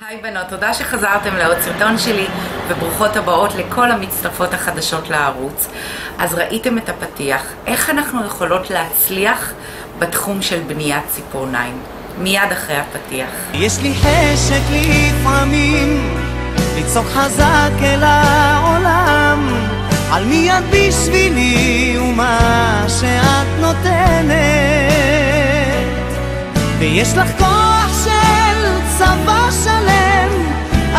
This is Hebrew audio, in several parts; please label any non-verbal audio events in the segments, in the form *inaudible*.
היי בנות, תודה שחזרתם לעוד סרטון שלי וברוכות הבאות לכל המצטרפות החדשות לערוץ. אז ראיתם את הפתיח, איך אנחנו יכולות להצליח בתחום של בניית ציפורניים. מיד אחרי הפתיח. יש לי חשק לפעמים לצעוק חזק אל העולם על מי את בשבילי ומה שאת נותנת ויש לך כוח של צבא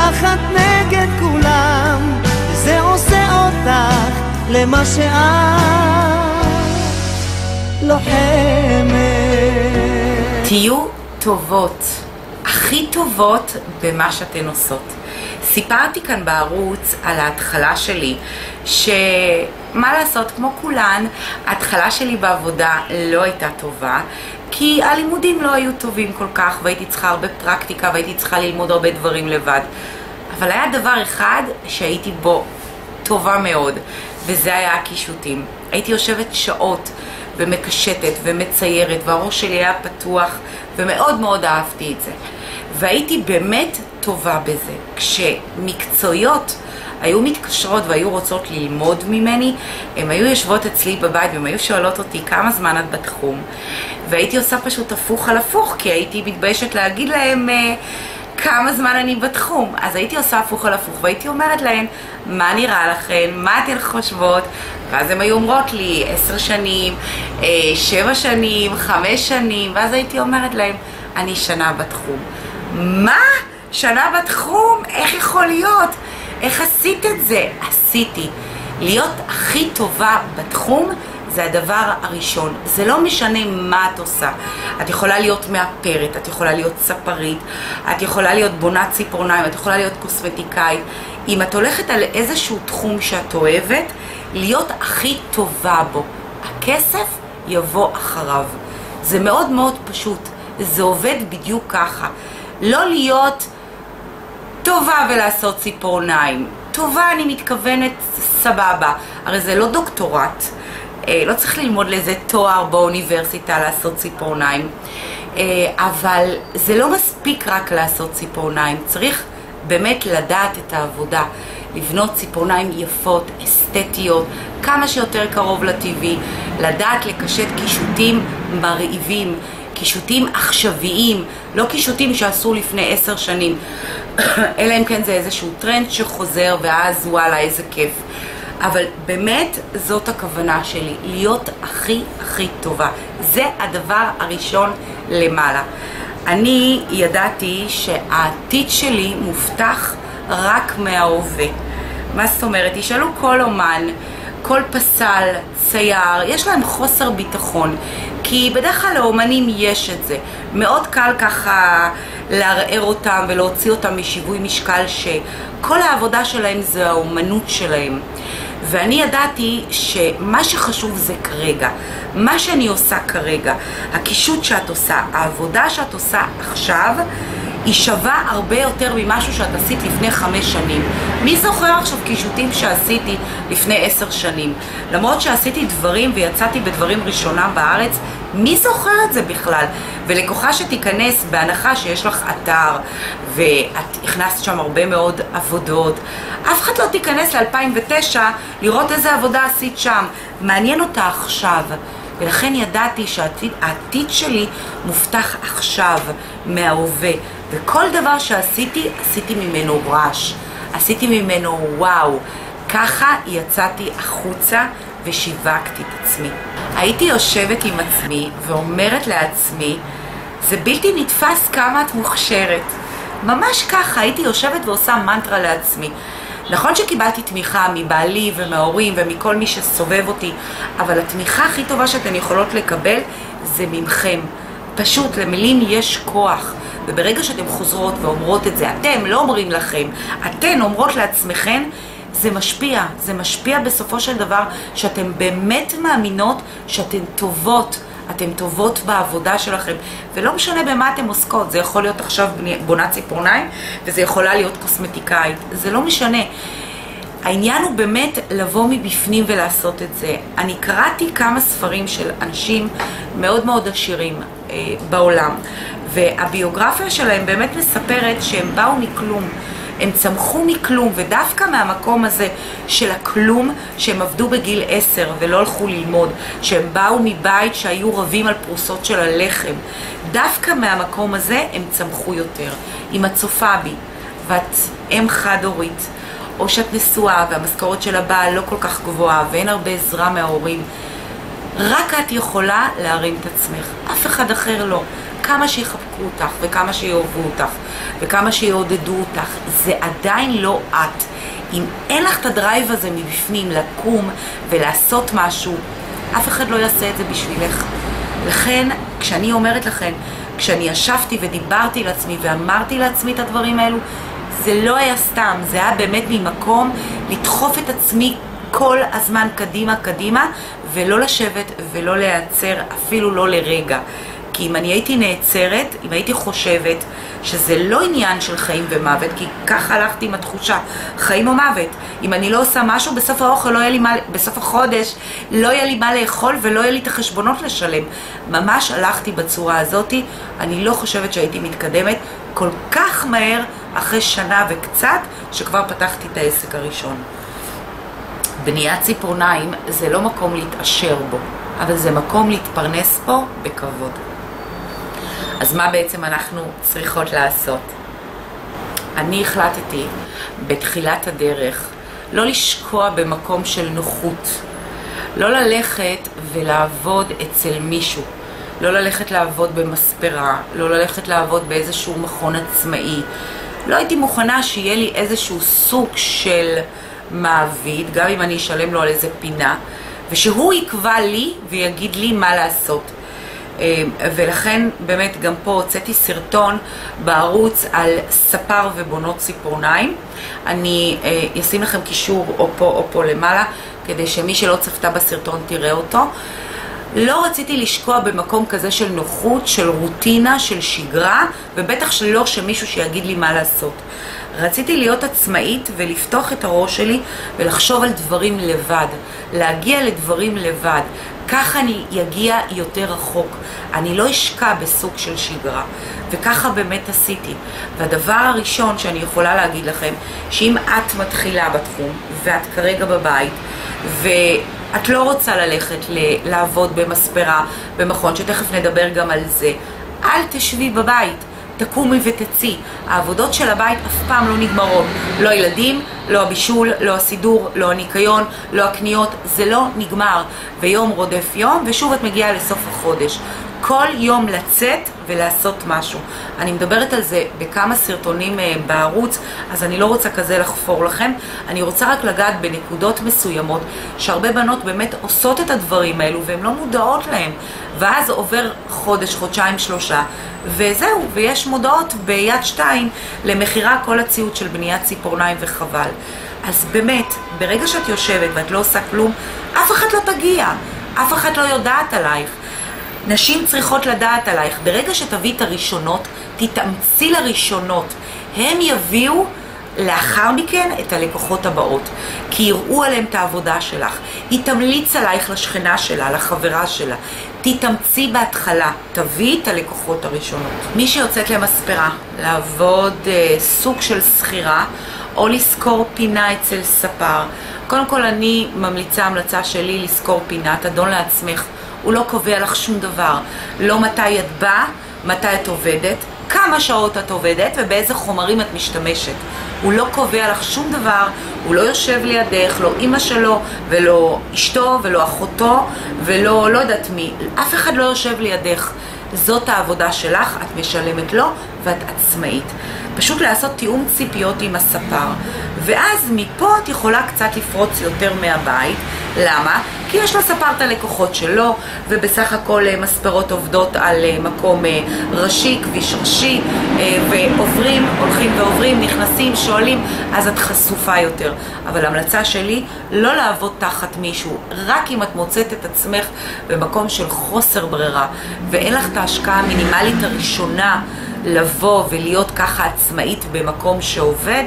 אחת נגד כולם וזה עושה אותך למה שאת לוחמת תהיו טובות, הכי טובות במה שאתן עושות. סיפרתי כאן בערוץ על ההתחלה שלי, שמה לעשות, כמו כולן, ההתחלה שלי בעבודה לא הייתה טובה, כי הלימודים לא היו טובים כל כך, והייתי צריכה הרבה פרקטיקה, והייתי צריכה ללמוד הרבה דברים לבד. אבל היה דבר אחד שהייתי בו טובה מאוד, וזה היה הקישוטים. הייתי יושבת שעות ומקשטת ומציירת, והראש שלי היה פתוח, ומאוד מאוד אהבתי את זה. והייתי באמת טובה בזה. כשמקצועיות היו מתקשרות והיו רוצות ללמוד ממני, הן היו יושבות אצלי בבית והן היו שואלות אותי כמה זמן את בתחום. והייתי עושה פשוט הפוך על הפוך, כי הייתי מתביישת להגיד להם... אה, כמה זמן אני בתחום. אז הייתי עושה הפוך על הפוך, והייתי אומרת להן, מה נראה לכן, מה אתן חושבות? ואז הן היו אומרות לי, עשר שנים, אה, שבע שנים, חמש שנים, ואז הייתי אומרת להן, אני שנה בתחום. מה? שנה בתחום? איך יכול להיות? איך עשית את זה? עשיתי. להיות הכי טובה בתחום זה הדבר הראשון. זה לא משנה מה את עושה. את יכולה להיות מאפרת, את יכולה להיות ספרית, את יכולה להיות בונת ציפורניים, את יכולה להיות קוסמטיקאית. אם את הולכת על איזשהו תחום שאת אוהבת, להיות הכי טובה בו. הכסף יבוא אחריו. זה מאוד מאוד פשוט. זה עובד בדיוק ככה. לא להיות טובה ולעשות ציפורניים. טובה אני מתכוונת סבבה, הרי זה לא דוקטורט. אה, לא צריך ללמוד לאיזה תואר באוניברסיטה לעשות ציפורניים, אה, אבל זה לא מספיק רק לעשות ציפורניים, צריך באמת לדעת את העבודה, לבנות ציפורניים יפות, אסתטיות, כמה שיותר קרוב לטבעי, לדעת לקשט קישוטים מרהיבים, קישוטים עכשוויים, לא קישוטים שעשו לפני עשר שנים, אלא אם כן זה איזשהו טרנד שחוזר ואז וואלה איזה כיף. אבל באמת זאת הכוונה שלי, להיות הכי הכי טובה. זה הדבר הראשון למעלה. אני ידעתי שהעתיד שלי מובטח רק מההווה. מה זאת אומרת? תשאלו כל אומן, כל פסל, צייר, יש להם חוסר ביטחון. כי בדרך כלל לאומנים יש את זה. מאוד קל ככה לערער אותם ולהוציא אותם משיווי משקל שכל העבודה שלהם זה האומנות שלהם. ואני ידעתי שמה שחשוב זה כרגע, מה שאני עושה כרגע, הקישוט שאת עושה, העבודה שאת עושה עכשיו, היא שווה הרבה יותר ממשהו שאת עשית לפני חמש שנים. מי זוכר עכשיו קישוטים שעשיתי לפני עשר שנים? למרות שעשיתי דברים ויצאתי בדברים ראשונה בארץ, מי זוכר את זה בכלל? ולקוחה שתיכנס בהנחה שיש לך אתר ואת הכנסת שם הרבה מאוד עבודות, אף אחד לא תיכנס ל-2009 לראות איזה עבודה עשית שם. מעניין אותה עכשיו. ולכן ידעתי שהעתיד שלי מובטח עכשיו, מההווה. וכל דבר שעשיתי, עשיתי ממנו רעש. עשיתי ממנו וואו. ככה יצאתי החוצה ושיווקתי את עצמי. הייתי יושבת עם עצמי ואומרת לעצמי, זה בלתי נתפס כמה את מוכשרת. ממש ככה, הייתי יושבת ועושה מנטרה לעצמי. נכון שקיבלתי תמיכה מבעלי ומההורים ומכל מי שסובב אותי, אבל התמיכה הכי טובה שאתן יכולות לקבל זה ממכם. פשוט, למילים יש כוח. וברגע שאתן חוזרות ואומרות את זה, אתם לא אומרים לכם, אתן אומרות לעצמכן, זה משפיע. זה משפיע בסופו של דבר שאתן באמת מאמינות שאתן טובות. אתן טובות בעבודה שלכם, ולא משנה במה אתן עוסקות, זה יכול להיות עכשיו בונת ציפורניים, וזה יכולה להיות קוסמטיקאית, זה לא משנה. העניין הוא באמת לבוא מבפנים ולעשות את זה. אני קראתי כמה ספרים של אנשים מאוד מאוד עשירים אה, בעולם, והביוגרפיה שלהם באמת מספרת שהם באו מכלום. הם צמחו מכלום, ודווקא מהמקום הזה של הכלום, שהם עבדו בגיל עשר ולא הלכו ללמוד, שהם באו מבית שהיו רבים על פרוסות של הלחם, דווקא מהמקום הזה הם צמחו יותר. אם את צופה בי, ואת אם חד-הורית, או שאת נשואה והמשכורת של הבעל לא כל כך גבוהה ואין הרבה עזרה מההורים, רק את יכולה להרים את עצמך, אף אחד אחר לא. כמה שיחבקו אותך, וכמה שיאהבו אותך, וכמה שיעודדו אותך, זה עדיין לא את. אם אין לך את הדרייב הזה מבפנים לקום ולעשות משהו, אף אחד לא יעשה את זה בשבילך. לכן, כשאני אומרת לכם, כשאני ישבתי ודיברתי לעצמי ואמרתי לעצמי את הדברים האלו, זה לא היה סתם, זה היה באמת ממקום לדחוף את עצמי כל הזמן קדימה קדימה, ולא לשבת ולא להיעצר אפילו לא לרגע. כי אם אני הייתי נעצרת, אם הייתי חושבת שזה לא עניין של חיים ומוות, כי ככה הלכתי עם התחושה, חיים או מוות. אם אני לא עושה משהו, בסוף האוכל לא יהיה לי מה, בסוף החודש לא יהיה לי מה לאכול ולא יהיה לי את החשבונות לשלם. ממש הלכתי בצורה הזאתי, אני לא חושבת שהייתי מתקדמת כל כך מהר, אחרי שנה וקצת, שכבר פתחתי את העסק הראשון. בניית ציפורניים זה לא מקום להתעשר בו, אבל זה מקום להתפרנס בו בכבוד. אז מה בעצם אנחנו צריכות לעשות? אני החלטתי בתחילת הדרך לא לשקוע במקום של נוחות, לא ללכת ולעבוד אצל מישהו, לא ללכת לעבוד במספרה, לא ללכת לעבוד באיזשהו מכון עצמאי. לא הייתי מוכנה שיהיה לי איזשהו סוג של מעביד, גם אם אני אשלם לו על איזה פינה, ושהוא יקבע לי ויגיד לי מה לעשות. אמ, ולכן באמת גם פה הוצאתי סרטון בערוץ על ספר ובונות ציפורניים. אני אה, אשים לכם קישור או פה או פה למעלה, כדי שמי שלא צפתה בסרטון תראה אותו. לא רציתי לשקוע במקום כזה של נוחות, של רוטינה, של שגרה, ובטח שלא שמישהו שיגיד לי מה לעשות. רציתי להיות עצמאית ולפתוח את הראש שלי ולחשוב על דברים לבד, להגיע לדברים לבד. ככה אני אגיע יותר רחוק. אני לא אשקע בסוג של שגרה. וככה באמת עשיתי. והדבר הראשון שאני יכולה להגיד לכם, שאם את מתחילה בתחום, ואת כרגע בבית, ואת לא רוצה ללכת לעבוד במספרה, במכון, שתכף נדבר גם על זה, אל תשבי בבית. תקומי ותצאי. העבודות של הבית אף פעם לא נגמרות. לא הילדים, לא הבישול, לא הסידור, לא הניקיון, לא הקניות, זה לא נגמר. ויום רודף יום, ושוב את מגיעה לסוף החודש. כל יום לצאת ולעשות משהו. אני מדברת על זה בכמה סרטונים uh, בערוץ, אז אני לא רוצה כזה לחפור לכם. אני רוצה רק לגעת בנקודות מסוימות, שהרבה בנות באמת עושות את הדברים האלו והן לא מודעות להם. ואז עובר חודש, חודשיים, שלושה, וזהו, ויש מודעות ביד שתיים למכירה כל הציוד של בניית ציפורניים וחבל. אז באמת, ברגע שאת יושבת ואת לא עושה כלום, אף אחד לא תגיע, אף אחד לא יודעת עלייך. נשים צריכות לדעת עלייך. ברגע שתביאי את הראשונות, תתאמצי לראשונות. הם יביאו לאחר מכן את הלקוחות הבאות, כי יראו עליהם את העבודה שלך. היא תמליץ עלייך לשכנה שלה, לחברה שלה. תתאמצי בהתחלה, תביאי את הלקוחות הראשונות. מי שיוצאת למספרה, לעבוד אה, סוג של שכירה, או לשכור פינה אצל ספר. קודם כל אני ממליצה, המלצה שלי, לשכור פינה, תדון לעצמך. הוא לא קובע לך שום דבר. לא מתי את באה, מתי את עובדת, כמה שעות את עובדת ובאיזה חומרים את משתמשת. הוא לא קובע לך שום דבר, הוא לא יושב לידך, לא אימא שלו, ולא אשתו, ולא אחותו, ולא לא יודעת מי. אף אחד לא יושב לידך. זאת העבודה שלך, את משלמת לו, ואת עצמאית. פשוט לעשות תיאום ציפיות עם הספר. ואז מפה את יכולה קצת לפרוץ יותר מהבית. למה? כי יש לספר את הלקוחות שלו, ובסך הכל אה, מספרות עובדות על אה, מקום אה, ראשי, כביש ראשי, ועוברים, הולכים ועוברים, נכנסים, שואלים, אז את חשופה יותר. אבל המלצה שלי, לא לעבוד תחת מישהו, רק אם את מוצאת את עצמך במקום של חוסר ברירה, ואין לך את ההשקעה המינימלית הראשונה. לבוא ולהיות ככה עצמאית במקום שעובד,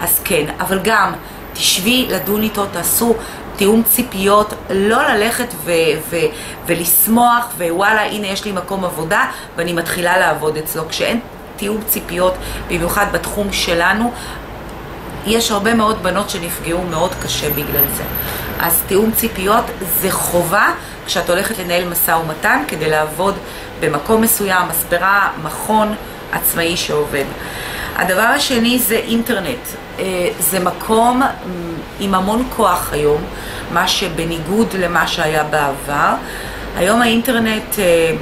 אז כן, אבל גם תשבי לדון איתו, תעשו תיאום ציפיות, לא ללכת ו- ו- ולשמוח, ווואלה, הנה יש לי מקום עבודה, ואני מתחילה לעבוד אצלו. כשאין תיאום ציפיות, במיוחד בתחום שלנו, יש הרבה מאוד בנות שנפגעו מאוד קשה בגלל זה. אז תיאום ציפיות זה חובה כשאת הולכת לנהל משא ומתן כדי לעבוד במקום מסוים, מספרה, מכון עצמאי שעובד. הדבר השני זה אינטרנט. אה, זה מקום עם המון כוח היום, מה שבניגוד למה שהיה בעבר. היום האינטרנט אה,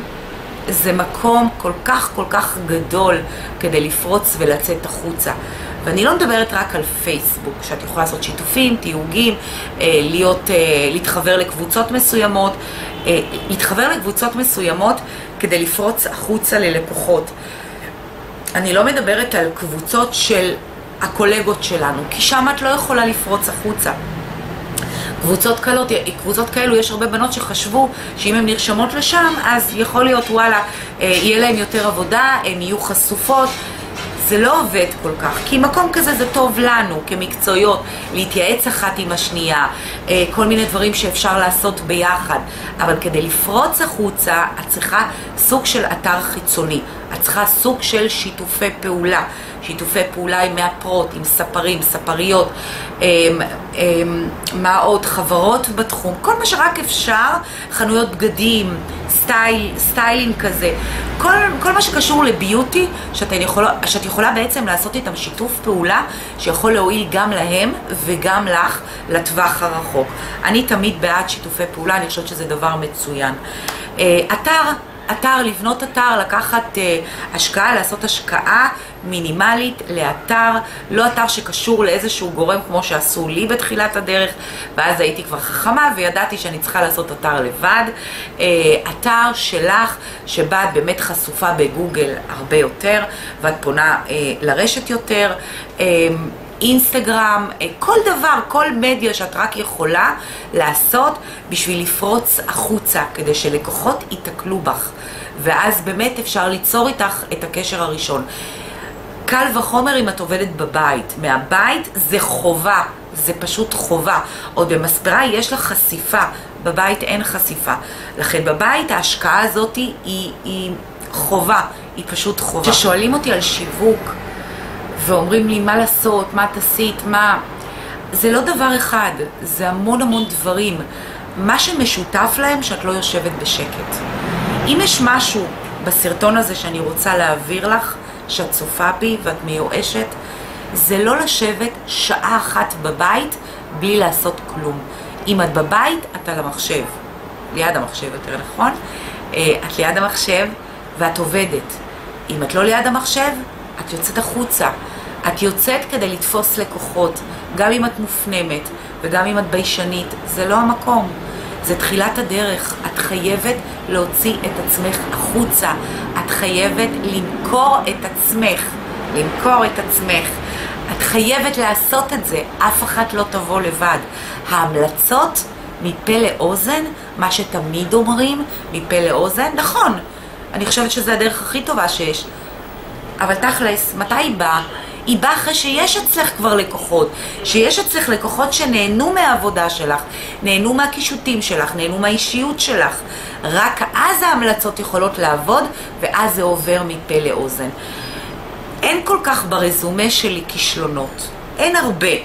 זה מקום כל כך כל כך גדול כדי לפרוץ ולצאת החוצה. ואני לא מדברת רק על פייסבוק, שאת יכולה לעשות שיתופים, תיוגים, אה, להיות, להתחבר לקבוצות מסוימות, להתחבר לקבוצות מסוימות כדי לפרוץ החוצה ללקוחות. אני לא מדברת על קבוצות של הקולגות שלנו, כי שם את לא יכולה לפרוץ החוצה. קבוצות כאלו, קבוצות כאלו, יש הרבה בנות שחשבו שאם הן נרשמות לשם, אז יכול להיות, וואלה, אה, יהיה להן יותר עבודה, הן יהיו חשופות. זה לא עובד כל כך, כי מקום כזה זה טוב לנו כמקצועיות, להתייעץ אחת עם השנייה, אה, כל מיני דברים שאפשר לעשות ביחד, אבל כדי לפרוץ החוצה, את צריכה סוג של אתר חיצוני, את צריכה סוג של שיתופי פעולה. שיתופי פעולה עם מאפרות, עם ספרים, ספריות, אמ, אמ, מה עוד? חברות בתחום, כל מה שרק אפשר, חנויות בגדים, סטייל, styling כזה, כל, כל מה שקשור ל beauty, שאת יכולה, שאת יכולה בעצם לעשות איתם שיתוף פעולה שיכול להועיל גם להם וגם לך לטווח הרחוק. אני תמיד בעד שיתופי פעולה, אני חושבת שזה דבר מצוין. אה, אתר אתר, לבנות אתר, לקחת uh, השקעה, לעשות השקעה מינימלית לאתר, לא אתר שקשור לאיזשהו גורם כמו שעשו לי בתחילת הדרך, ואז הייתי כבר חכמה וידעתי שאני צריכה לעשות אתר לבד. Uh, אתר שלך, שבה את באמת חשופה בגוגל הרבה יותר, ואת פונה uh, לרשת יותר. Uh, אינסטגרם, אה, כל דבר, כל מדיה שאת רק יכולה לעשות בשביל לפרוץ החוצה, כדי שלקוחות ייתקלו בך. ואז באמת אפשר ליצור איתך את הקשר הראשון. קל וחומר אם את עובדת בבית. מהבית זה חובה, זה פשוט חובה. עוד במספרה יש לך חשיפה, בבית אין חשיפה. לכן בבית ההשקעה הזאת היא, היא חובה, היא פשוט חובה. כששואלים אותי על שיווק, ואומרים לי מה לעשות, מה תעשית, מה... זה לא דבר אחד, זה המון המון דברים. מה שמשותף להם שאת לא יושבת בשקט. אם יש משהו בסרטון הזה שאני רוצה להעביר לך, שאת צופה בי ואת מיואשת, זה לא לשבת שעה אחת בבית בלי לעשות כלום. אם את בבית, את על המחשב. ליד המחשב יותר נכון. אה, את ליד המחשב ואת עובדת. אם את לא ליד המחשב, את יוצאת החוצה. את יוצאת כדי לתפוס לקוחות, גם אם את מופנמת וגם אם את ביישנית, זה לא המקום. זה תחילת הדרך. את חייבת להוציא את עצמך החוצה. את חייבת למכור את עצמך. למכור את עצמך. את חייבת לעשות את זה. אף אחת לא תבוא לבד. ההמלצות מפה לאוזן, מה שתמיד אומרים, מפה לאוזן, נכון. אני חושבת שזו הדרך הכי טובה שיש. אבל תכלס, מתי היא באה? היא באה אחרי שיש אצלך כבר לקוחות, שיש אצלך לקוחות שנהנו מהעבודה שלך, נהנו מהקישוטים שלך, נהנו מהאישיות שלך. רק אז ההמלצות יכולות לעבוד, ואז זה עובר מפה לאוזן. אין כל כך ברזומה שלי כישלונות, אין הרבה,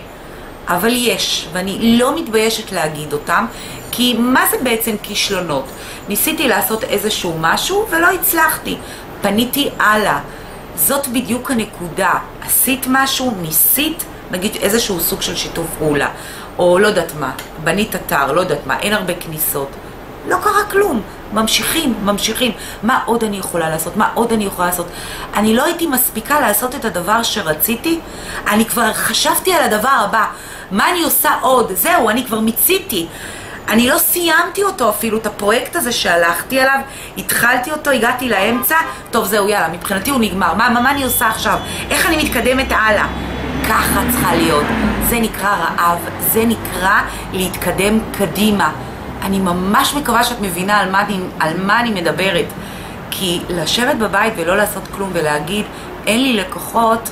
אבל יש, ואני לא מתביישת להגיד אותם, כי מה זה בעצם כישלונות? ניסיתי לעשות איזשהו משהו ולא הצלחתי, פניתי הלאה. זאת בדיוק הנקודה. עשית משהו, ניסית, נגיד איזשהו סוג של שיתוף פעולה, או לא יודעת מה, בנית אתר, לא יודעת מה, אין הרבה כניסות. לא קרה כלום, ממשיכים, ממשיכים. מה עוד אני יכולה לעשות? מה עוד אני יכולה לעשות? אני לא הייתי מספיקה לעשות את הדבר שרציתי, אני כבר חשבתי על הדבר הבא. מה אני עושה עוד? זהו, אני כבר מיציתי. אני לא סיימתי אותו אפילו, את הפרויקט הזה שהלכתי עליו, התחלתי אותו, הגעתי לאמצע, טוב זהו יאללה, מבחינתי הוא נגמר, מה, מה, מה אני עושה עכשיו? איך אני מתקדמת הלאה? ככה צריכה להיות, זה נקרא רעב, זה נקרא להתקדם קדימה. אני ממש מקווה שאת מבינה על מה, על מה אני מדברת, כי לשבת בבית ולא לעשות כלום ולהגיד, אין לי לקוחות,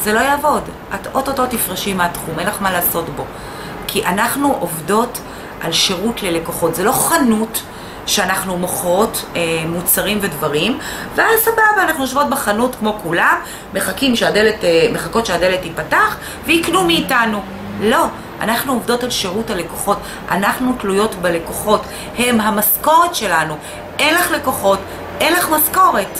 זה לא יעבוד. את אוטוטו תפרשי מהתחום, אין לך מה לעשות בו. כי אנחנו עובדות על שירות ללקוחות. זה לא חנות שאנחנו מוכרות אה, מוצרים ודברים, ואז סבבה, אנחנו יושבות בחנות כמו כולם, מחכים שהדלת, אה, מחכות שהדלת תיפתח ויקנו מאיתנו. לא, אנחנו עובדות על שירות הלקוחות, אנחנו תלויות בלקוחות, הם המשכורת שלנו. אין לך לקוחות, אין לך משכורת.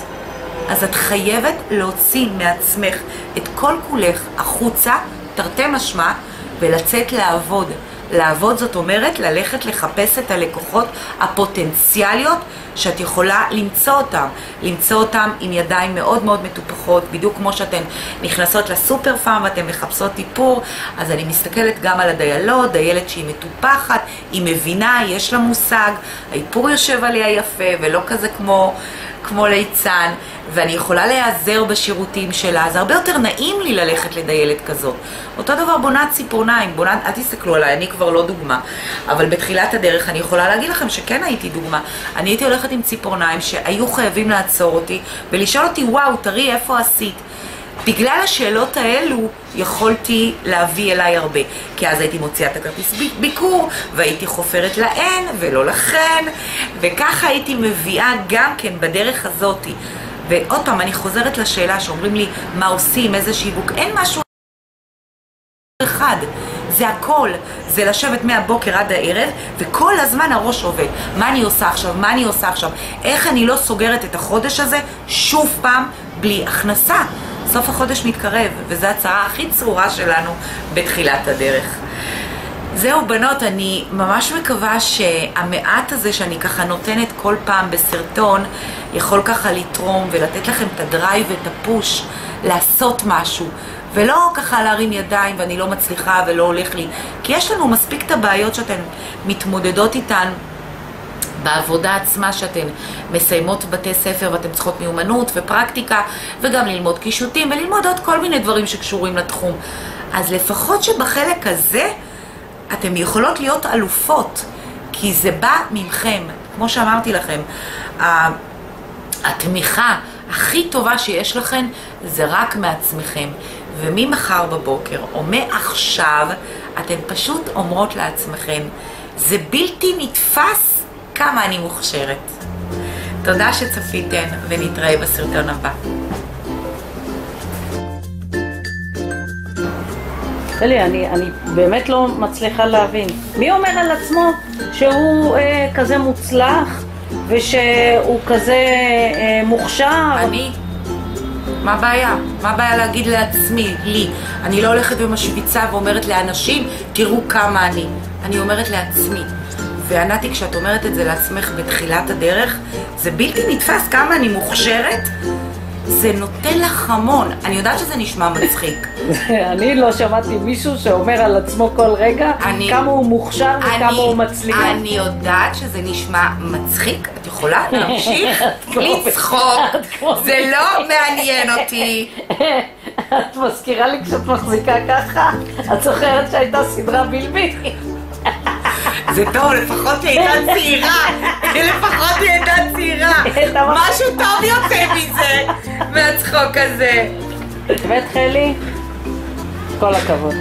אז את חייבת להוציא מעצמך את כל כולך החוצה, תרתי משמע, ולצאת לעבוד. לעבוד זאת אומרת ללכת לחפש את הלקוחות הפוטנציאליות שאת יכולה למצוא אותם. למצוא אותם עם ידיים מאוד מאוד מטופחות, בדיוק כמו שאתן נכנסות לסופר פארם ואתן מחפשות איפור, אז אני מסתכלת גם על הדיילות, דיילת שהיא מטופחת, היא מבינה, יש לה מושג, האיפור יושב עליה יפה ולא כזה כמו... כמו ליצן, ואני יכולה להיעזר בשירותים שלה, זה הרבה יותר נעים לי ללכת לדיילת כזאת. אותו דבר בונת ציפורניים, בונת, אל תסתכלו עליי, אני כבר לא דוגמה, אבל בתחילת הדרך אני יכולה להגיד לכם שכן הייתי דוגמה. אני הייתי הולכת עם ציפורניים שהיו חייבים לעצור אותי ולשאול אותי, וואו, תראי איפה עשית. בגלל השאלות האלו יכולתי להביא אליי הרבה. כי אז הייתי מוציאה את הכרטיס ביקור, והייתי חופרת להן ולא לכן, וככה הייתי מביאה גם כן בדרך הזאתי. ועוד פעם, אני חוזרת לשאלה שאומרים לי, מה עושים, איזה שיווק, אין משהו אחד. זה הכל, זה לשבת מהבוקר עד הערב, וכל הזמן הראש עובד. מה אני עושה עכשיו? מה אני עושה עכשיו? איך אני לא סוגרת את החודש הזה שוב פעם בלי הכנסה? סוף החודש מתקרב, וזו הצהרה הכי צרורה שלנו בתחילת הדרך. זהו בנות, אני ממש מקווה שהמעט הזה שאני ככה נותנת כל פעם בסרטון יכול ככה לתרום ולתת לכם את הדרייב ואת הפוש לעשות משהו ולא ככה להרים ידיים ואני לא מצליחה ולא הולך לי כי יש לנו מספיק את הבעיות שאתן מתמודדות איתן בעבודה עצמה שאתן מסיימות בתי ספר ואתן צריכות מיומנות ופרקטיקה וגם ללמוד קישוטים וללמוד עוד כל מיני דברים שקשורים לתחום. אז לפחות שבחלק הזה אתן יכולות להיות אלופות, כי זה בא ממכם. כמו שאמרתי לכם, התמיכה הכי טובה שיש לכם זה רק מעצמכם. וממחר בבוקר או מעכשיו אתן פשוט אומרות לעצמכם, זה בלתי נתפס כמה אני מוכשרת. תודה שצפיתן, ונתראה בסרטון הבא. אלי, אני, אני באמת לא מצליחה להבין. מי אומר על עצמו שהוא אה, כזה מוצלח ושהוא כזה אה, מוכשר? אני. מה הבעיה? מה הבעיה להגיד לעצמי, לי? אני לא הולכת ומשוויצה ואומרת לאנשים, תראו כמה אני. אני אומרת לעצמי, וענתי, כשאת אומרת את זה לעצמך בתחילת הדרך, זה בלתי נתפס כמה אני מוכשרת. זה נותן לך המון. אני יודעת שזה נשמע מצחיק. *laughs* אני לא שמעתי מישהו שאומר על עצמו כל רגע אני, כמה הוא מוכשר וכמה הוא מצליח. אני יודעת שזה נשמע מצחיק. את יכולה להמשיך *laughs* לצחוק. זה לא מעניין אותי. *laughs* את מזכירה לי כשאת מחזיקה ככה? את זוכרת שהייתה סדרה בלבית? זה טוב, לפחות היא הייתה צעירה. לפחות היא הייתה צעירה. משהו טוב יוצא מזה, מהצחוק הזה. באמת, חלי? כל הכבוד.